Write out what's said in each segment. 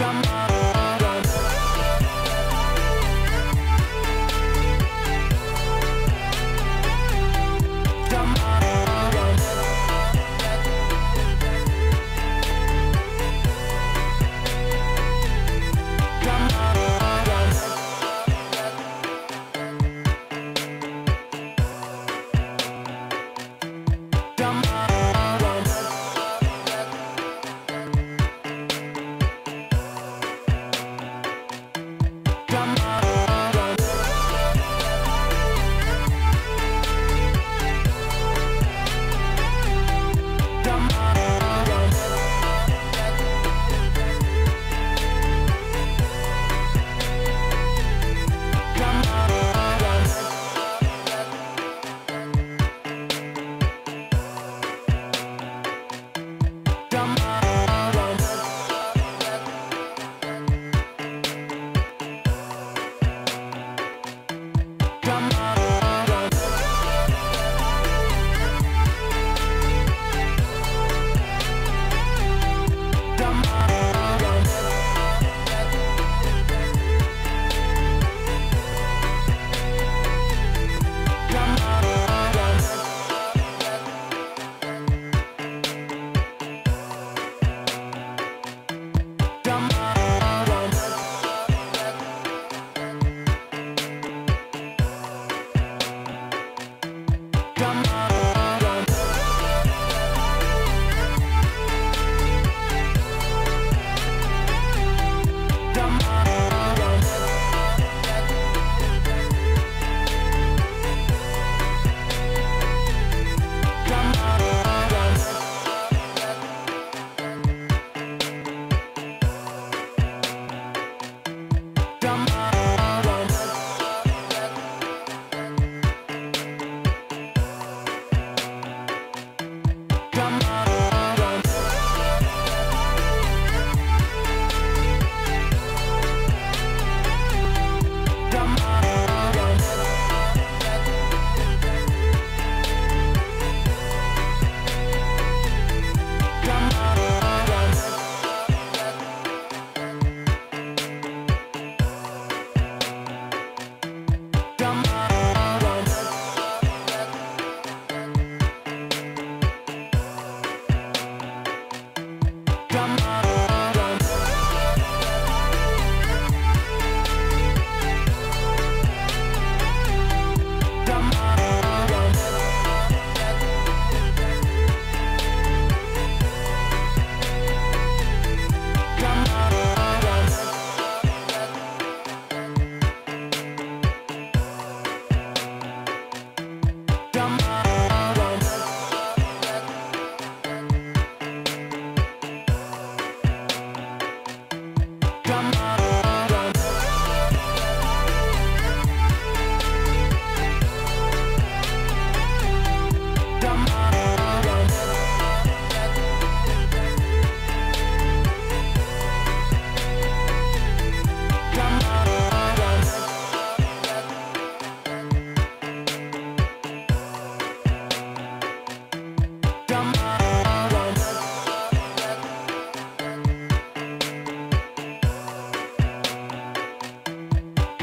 drama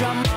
come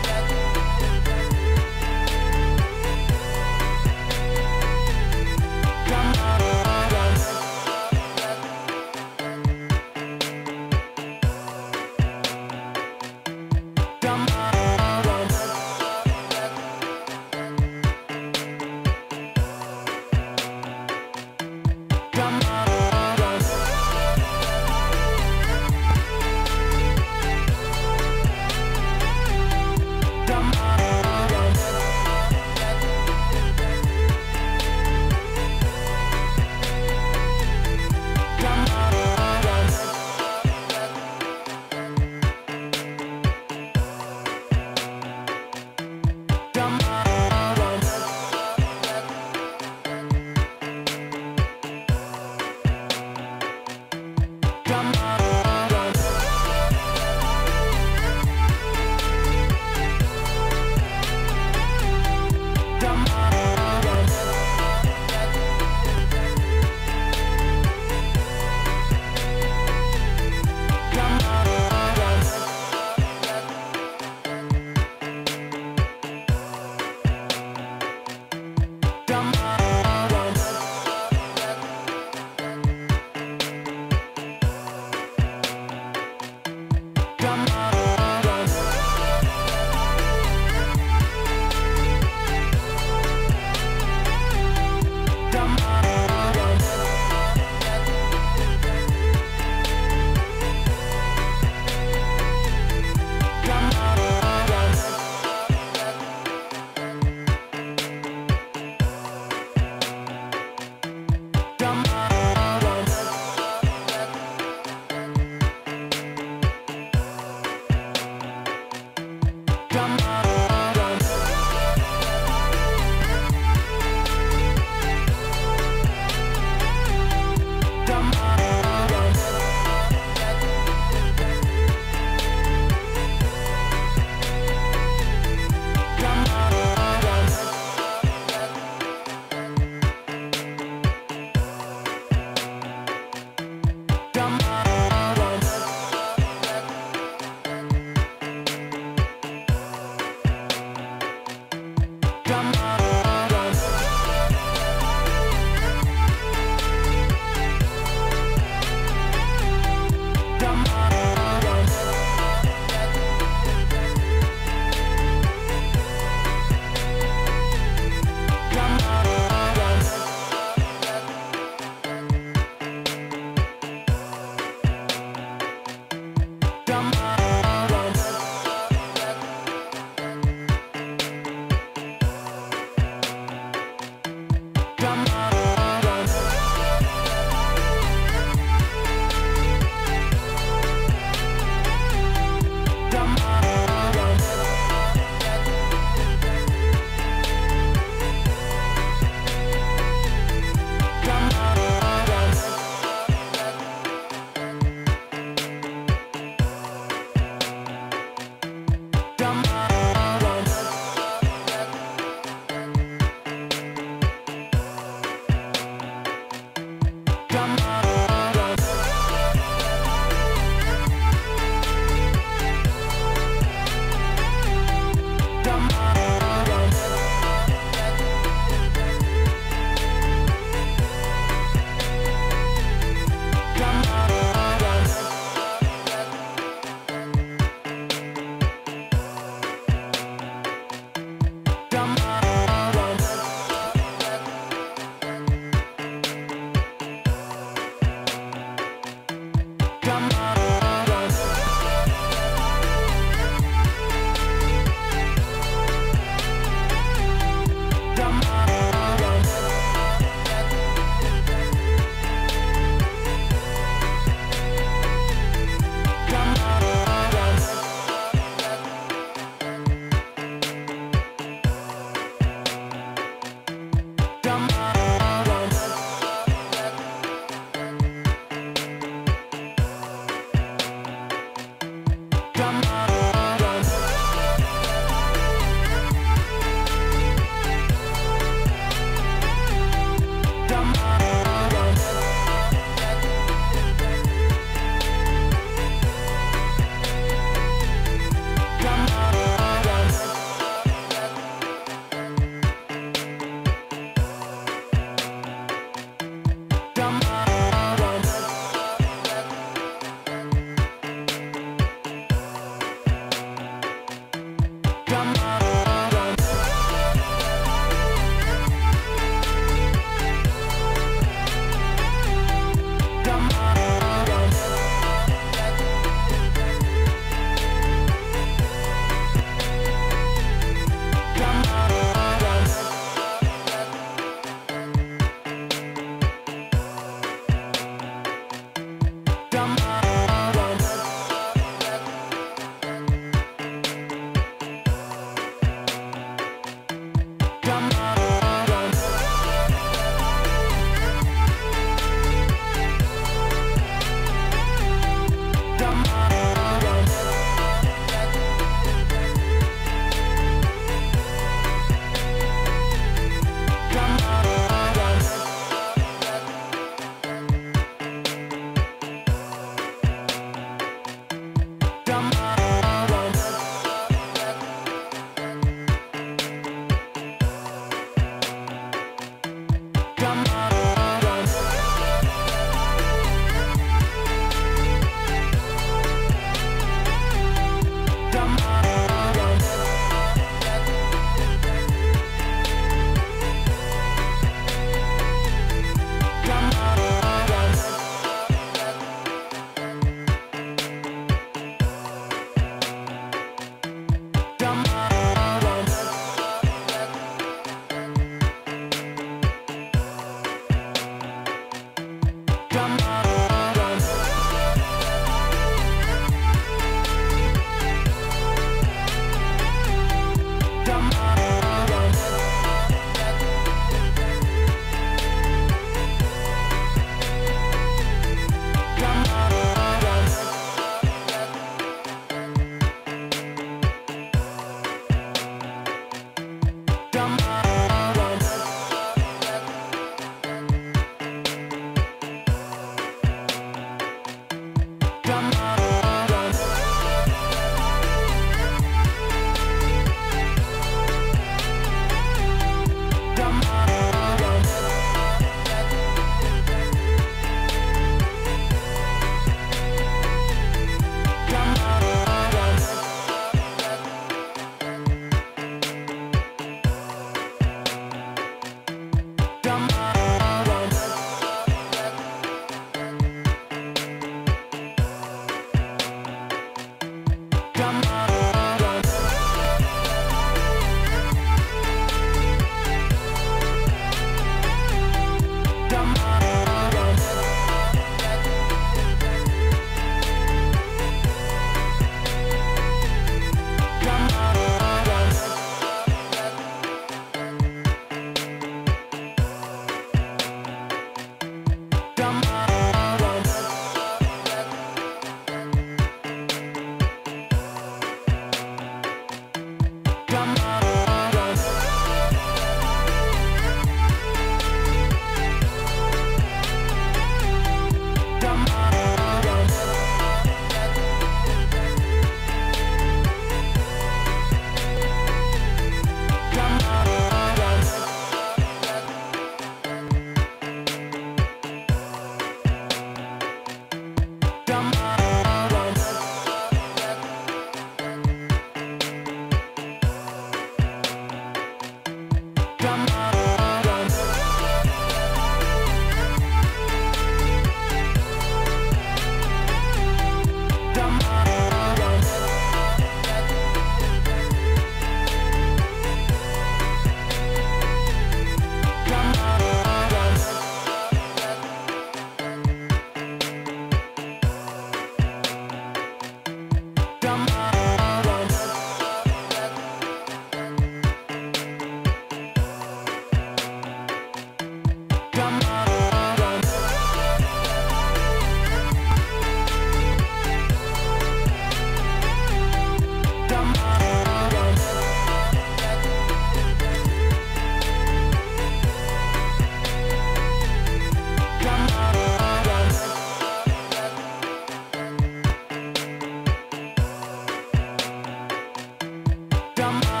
dumb.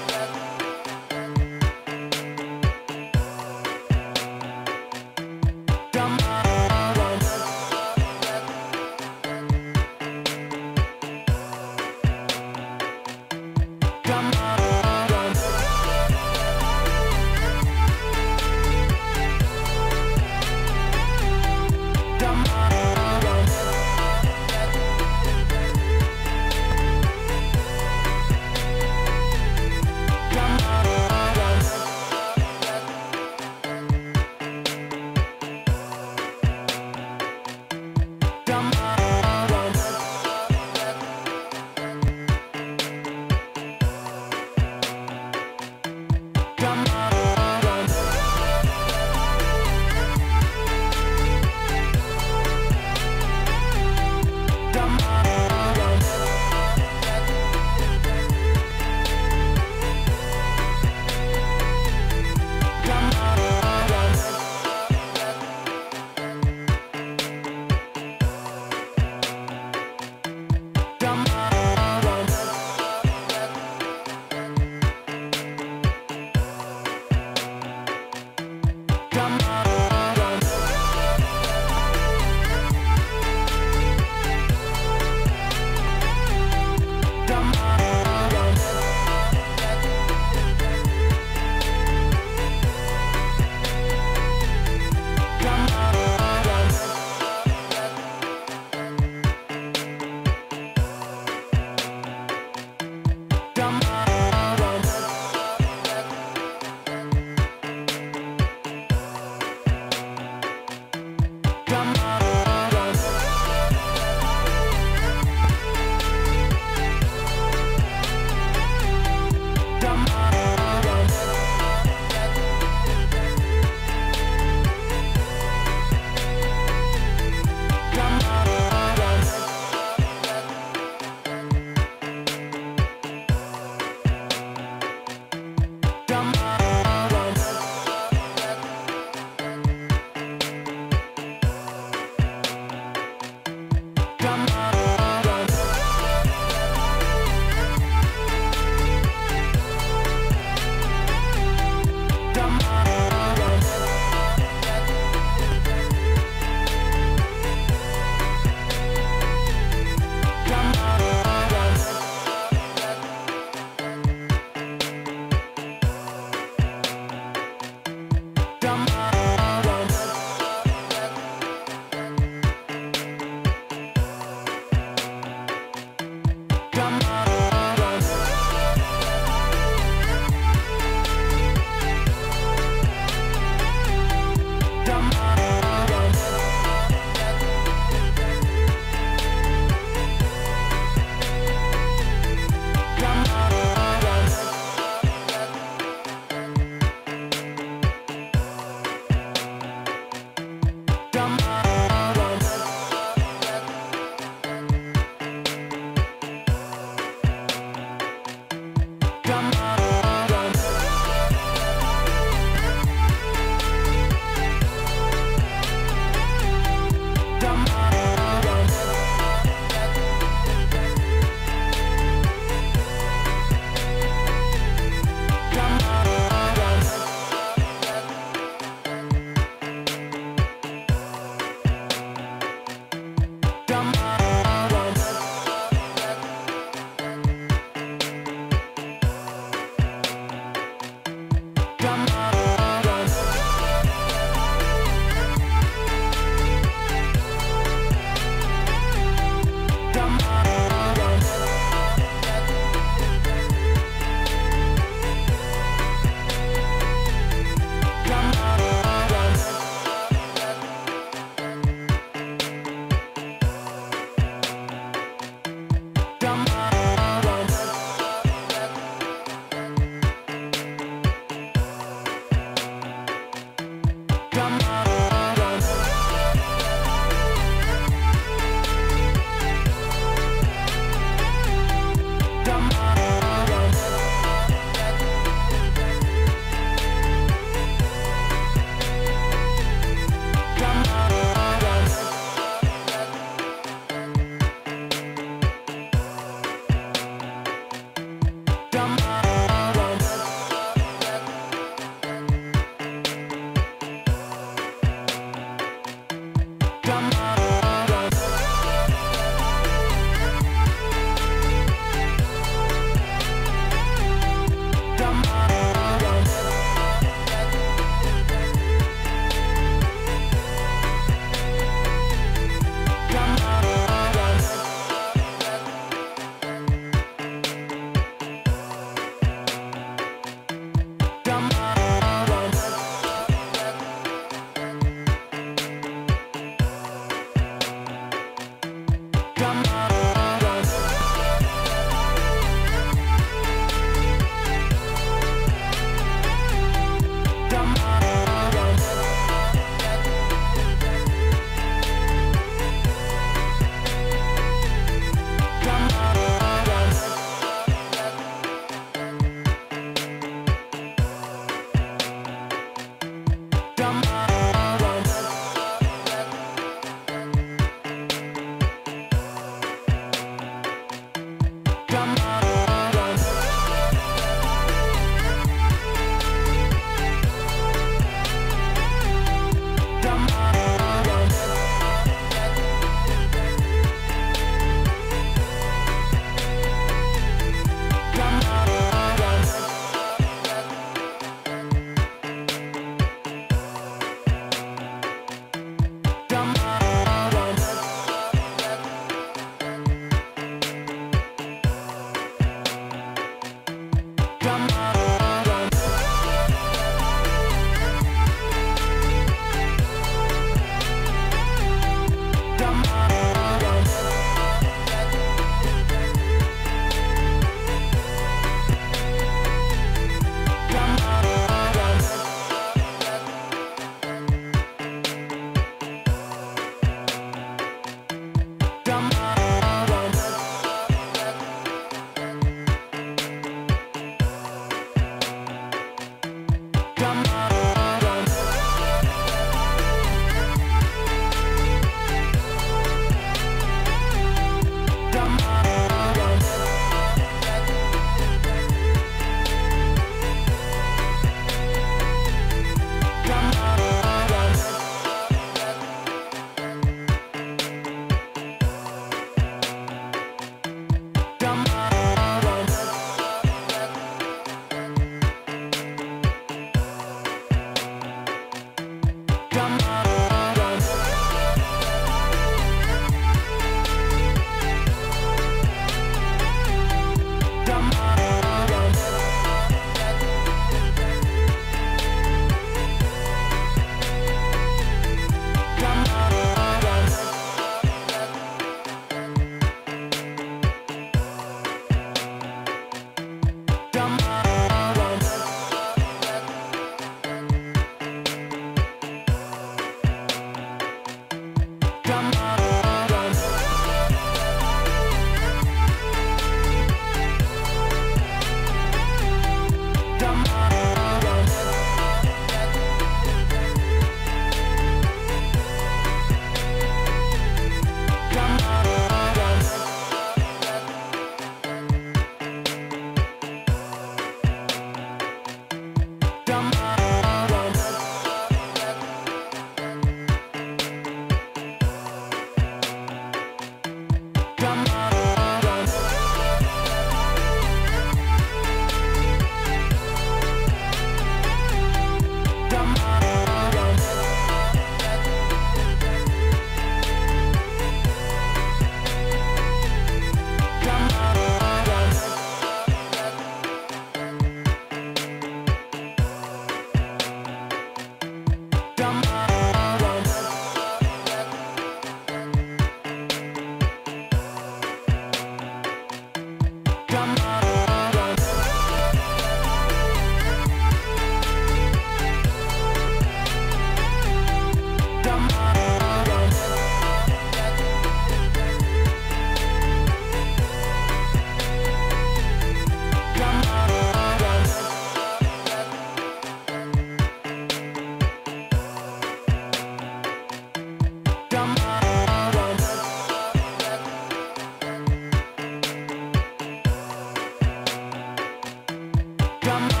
from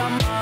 got my